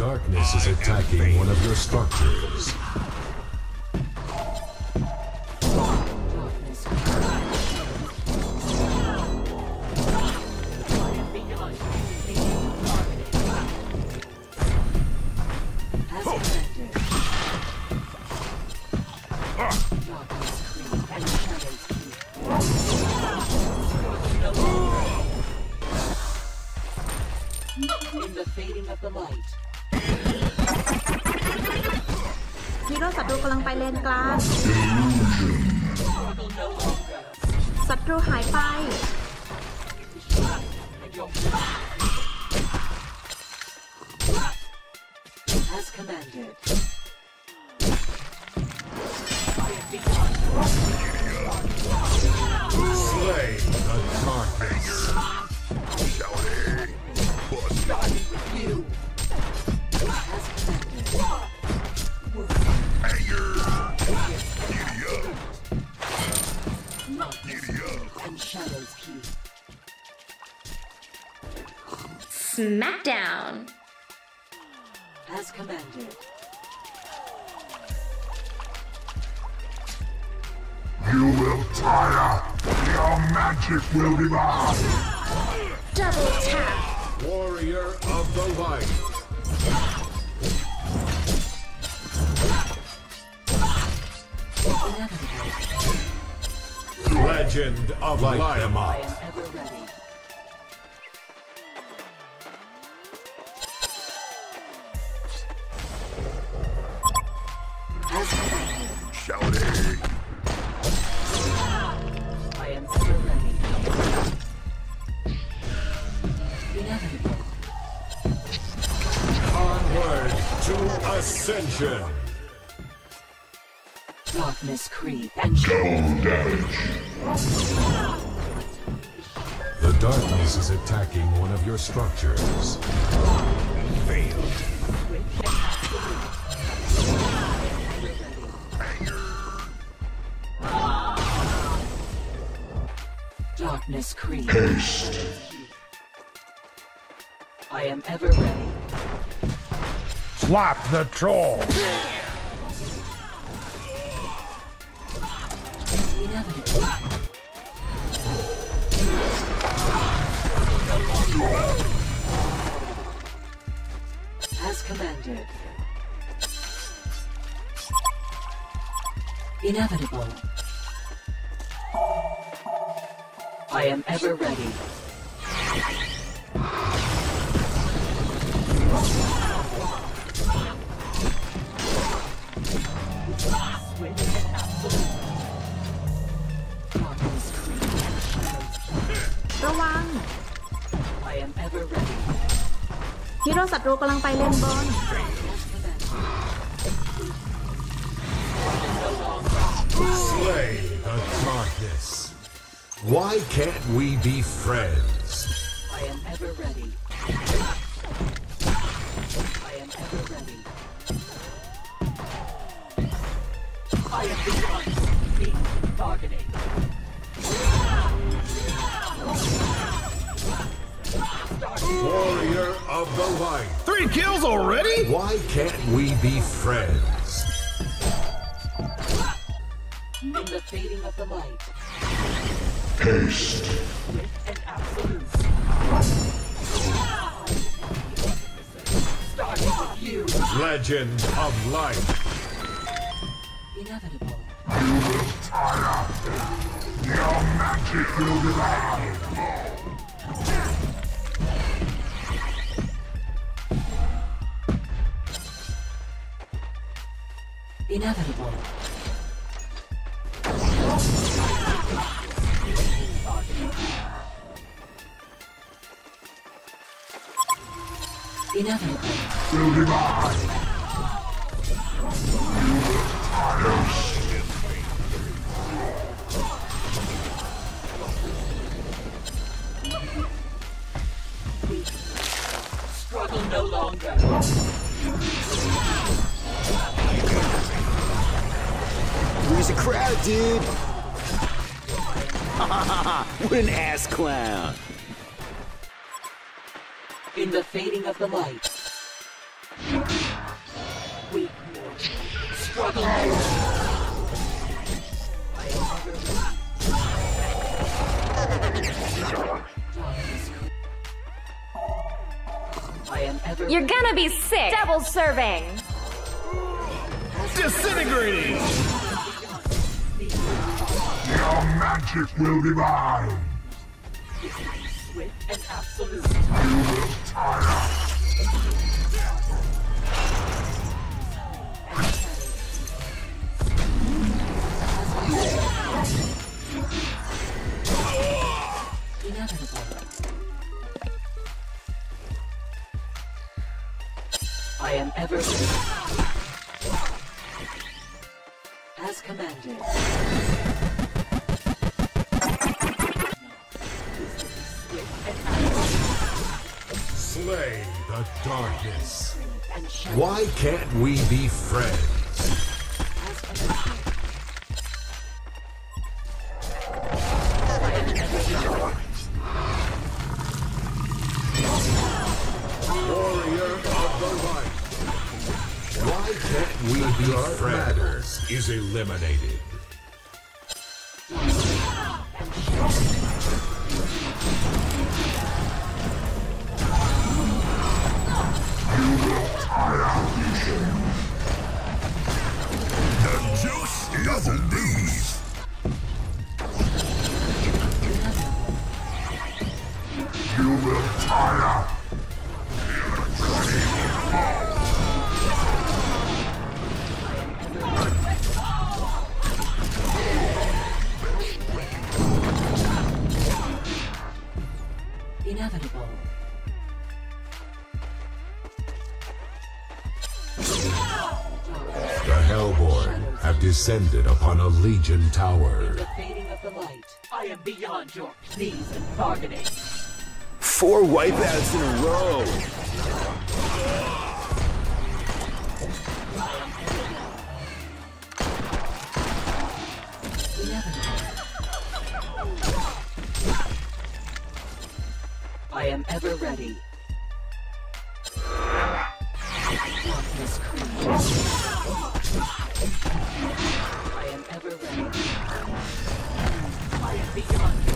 darkness is attacking one of your structures. ตรูกำลังไปเลนกลาง struggle no longer. ศัตรูหายไป And your As commanded. Smackdown. As commanded. You will tire. Your magic will be mine. Double tap. Warrior of the light. Legend of I Liamot. am ever Onward to ascension. Darkness creep and shadows. damage. The darkness is attacking one of your structures. Failed. Darkness creep. Haste. I am ever ready. Slap the troll. As commanded. Inevitable. I am ever ready. ระวัง I am ever ready. ฮีโร่ศัตรูกำลังไปเลนบน Slay Warrior of the light. Three kills already? Why can't we be friends? In the fading of the light. Haste. And absolute. Starting with you. Legend of light. Inevitable. You will tire. Your magic will be inevitable. Inevitable. Struggle no longer. Where's the crowd, dude? what an ass clown. In the fading of the light. Weak Struggle no longer. I am ever You're gonna be sick. Double serving. Disintegrating! Your magic will divide. swift and absolute. You will tire. Slay the darkness. Why can't we be friends? as commanded. You will tire. Inevitable. The Hellbourne have descended upon a Legion tower. The fading of the light. I am beyond your pleas and bargaining. Four wipeouts in a row. I am ever ready. I am ever ready. I am beyond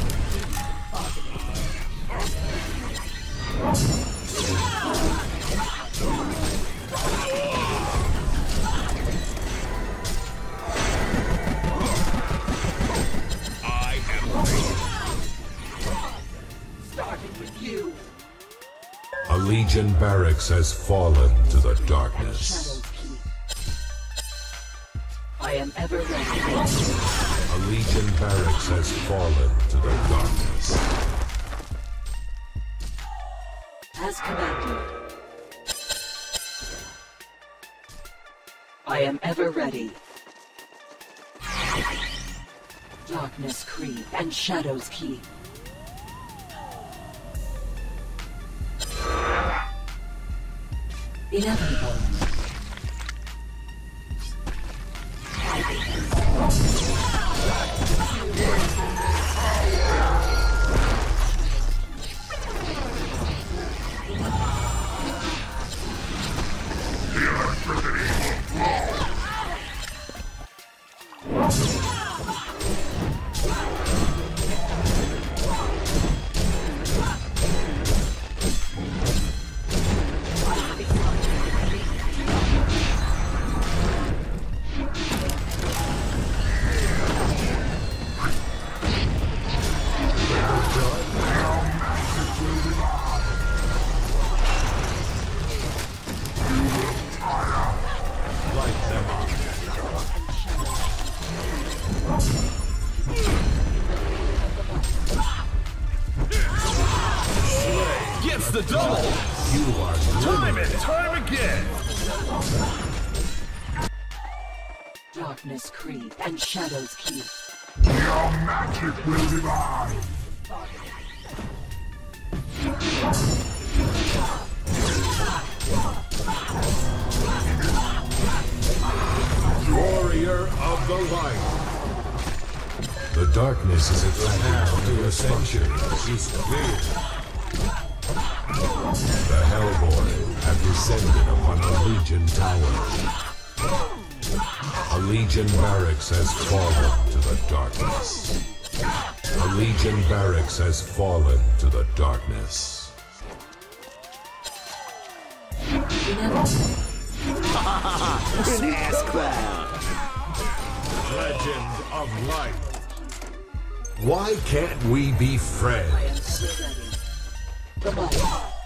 Legion barracks has fallen to the darkness. I am ever ready. A Legion barracks has fallen to the darkness. Commanded. I am ever ready. Darkness creep and shadows keep. Inevitable. The double. You are Time glimmering. and time again. Darkness creep and shadows keep. Your magic will divide. Warrior of the light. The darkness is attacking one of your structures. Is clear. The Hellbourne have descended upon a Legion tower. A Legion barracks has fallen to the darkness. A Legion barracks has fallen to the darkness. An ass clown. Legend of light. Why can't we be friends?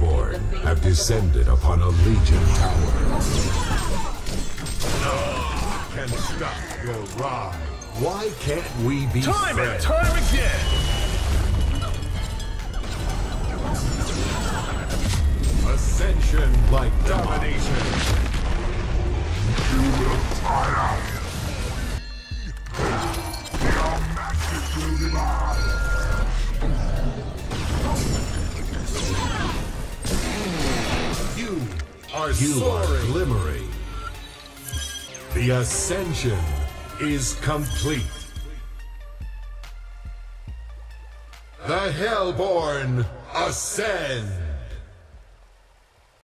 The have descended upon a Legion tower. Can stop your ride. Why can't we be Time and time again. Ascension like domination. Your magic will divide. You are you are glimmering. The ascension is complete. The Hellbourne ascend.